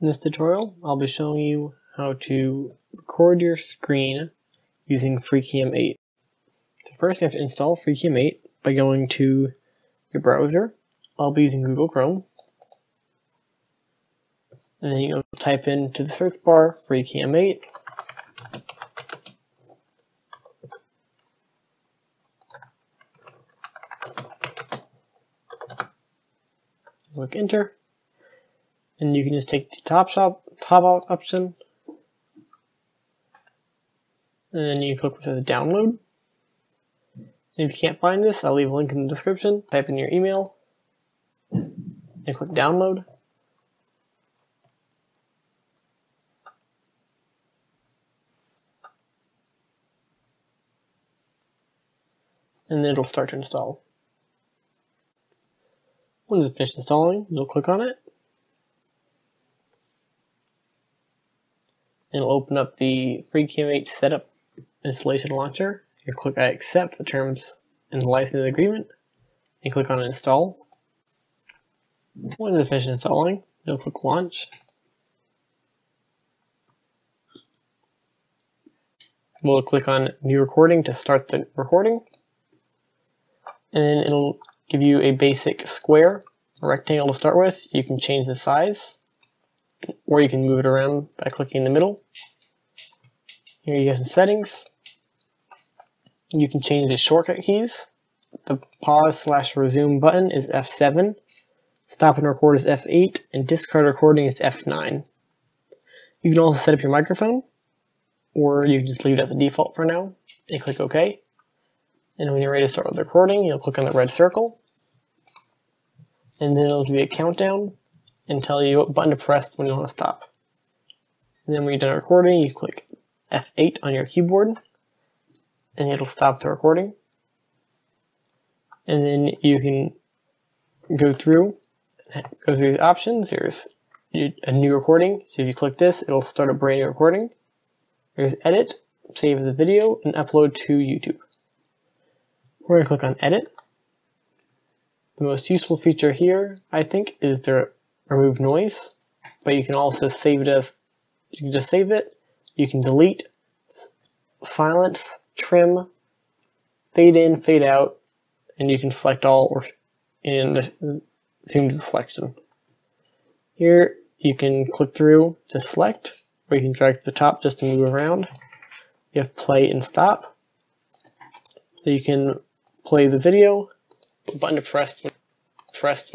In this tutorial, I'll be showing you how to record your screen using FreeCam 8. So first you have to install FreeCam 8 by going to your browser. I'll be using Google Chrome. And then you'll type into the search bar FreeCam 8. Click enter and you can just take the top shop top out option. And then you click with the download. And if you can't find this I'll leave a link in the description. Type in your email. And click download. And then it'll start to install. When it's finished installing you'll click on it it'll open up the FreeCam8 setup installation launcher. You click I accept the terms and the license agreement and click on install. When it's finished installing, you'll click launch. We'll click on new recording to start the recording. And then it'll give you a basic square, rectangle to start with. You can change the size or you can move it around by clicking in the middle. Here you have some settings. You can change the shortcut keys. The pause slash resume button is F7. Stop and record is F8 and discard recording is F9. You can also set up your microphone or you can just leave it at the default for now and click OK. And when you're ready to start the recording, you'll click on the red circle and then it'll give you a countdown and tell you what button to press when you want to stop. And then when you're done recording, you click F8 on your keyboard and it'll stop the recording. And then you can go through, go through the options. There's a new recording. So if you click this, it'll start a brand new recording. There's edit, save the video, and upload to YouTube. We're going to click on edit. The most useful feature here, I think, is the remove noise, but you can also save it as, you can just save it, you can delete, silence, trim, fade in, fade out, and you can select all or in zoom to the selection. Here you can click through to select, or you can drag to the top just to move around. You have play and stop. So you can play the video, button to press, press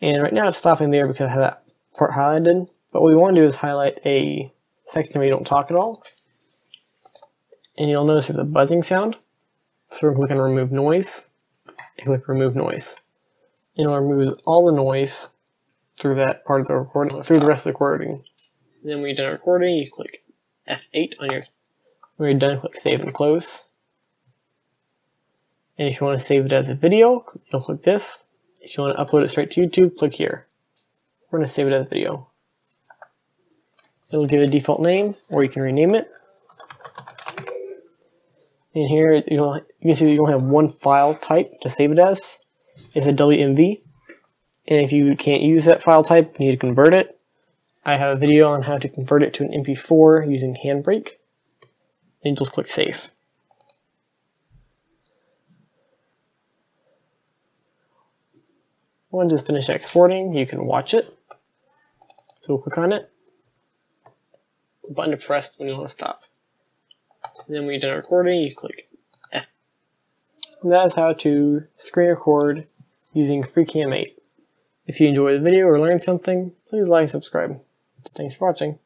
and right now it's stopping there because I have that part highlighted. But what we want to do is highlight a section where you don't talk at all. And you'll notice there's a buzzing sound. So we're going to click on remove noise and click remove noise. And it'll remove all the noise through that part of the recording, through the rest of the recording. And then when you're done recording, you click F8 on your, when you're done, click save and close. And if you want to save it as a video, you'll click this. If you want to upload it straight to YouTube, click here. We're going to save it as a video. It'll give it a default name, or you can rename it. In here, you, you can see that you only have one file type to save it as. It's a WMV. And if you can't use that file type, you need to convert it. I have a video on how to convert it to an MP4 using Handbrake. And just click Save. Once it's finished exporting, you can watch it. So we'll click on it. The button to press when you want to stop. And then when you're done recording, you click F. And that is how to screen record using FreeCam 8. If you enjoyed the video or learned something, please like and subscribe. Thanks for watching.